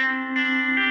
Música